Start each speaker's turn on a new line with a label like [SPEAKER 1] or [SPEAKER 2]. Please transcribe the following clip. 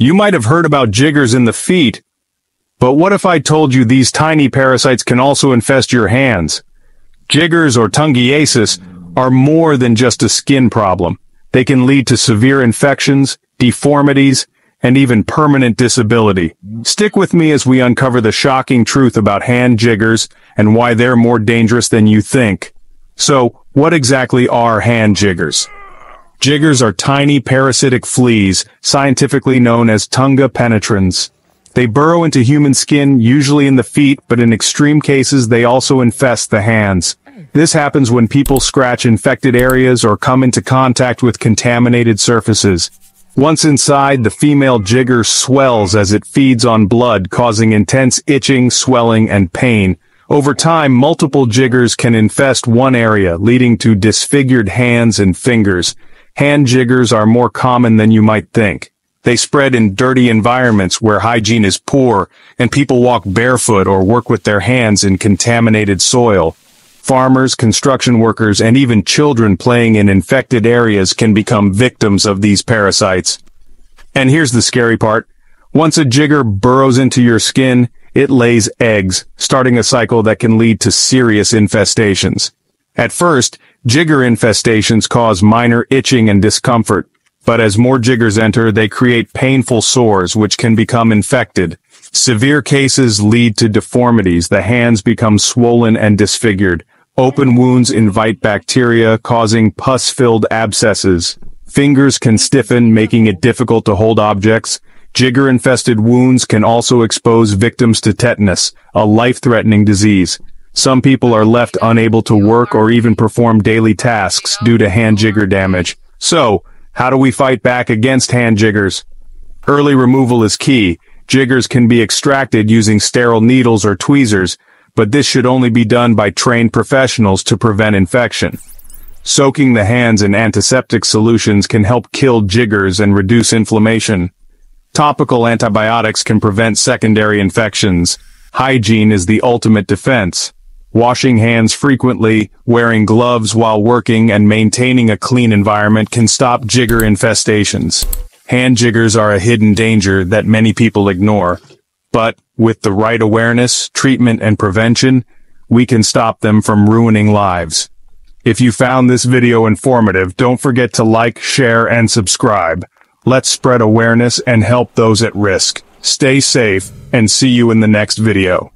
[SPEAKER 1] You might have heard about jiggers in the feet, but what if I told you these tiny parasites can also infest your hands? Jiggers or tungiasis are more than just a skin problem. They can lead to severe infections, deformities, and even permanent disability. Stick with me as we uncover the shocking truth about hand jiggers and why they're more dangerous than you think. So, what exactly are hand jiggers? Jiggers are tiny parasitic fleas, scientifically known as Tunga penetrans. They burrow into human skin, usually in the feet, but in extreme cases they also infest the hands. This happens when people scratch infected areas or come into contact with contaminated surfaces. Once inside, the female jigger swells as it feeds on blood, causing intense itching, swelling, and pain. Over time, multiple jiggers can infest one area, leading to disfigured hands and fingers. Hand jiggers are more common than you might think. They spread in dirty environments where hygiene is poor, and people walk barefoot or work with their hands in contaminated soil. Farmers, construction workers, and even children playing in infected areas can become victims of these parasites. And here's the scary part. Once a jigger burrows into your skin, it lays eggs, starting a cycle that can lead to serious infestations. At first, jigger infestations cause minor itching and discomfort, but as more jiggers enter, they create painful sores which can become infected. Severe cases lead to deformities, the hands become swollen and disfigured, Open wounds invite bacteria, causing pus-filled abscesses. Fingers can stiffen, making it difficult to hold objects. Jigger-infested wounds can also expose victims to tetanus, a life-threatening disease. Some people are left unable to work or even perform daily tasks due to hand jigger damage. So, how do we fight back against hand jiggers? Early removal is key. Jiggers can be extracted using sterile needles or tweezers, but this should only be done by trained professionals to prevent infection. Soaking the hands in antiseptic solutions can help kill jiggers and reduce inflammation. Topical antibiotics can prevent secondary infections. Hygiene is the ultimate defense. Washing hands frequently, wearing gloves while working, and maintaining a clean environment can stop jigger infestations. Hand jiggers are a hidden danger that many people ignore. But, with the right awareness, treatment, and prevention, we can stop them from ruining lives. If you found this video informative, don't forget to like, share, and subscribe. Let's spread awareness and help those at risk. Stay safe, and see you in the next video.